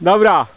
Dobra.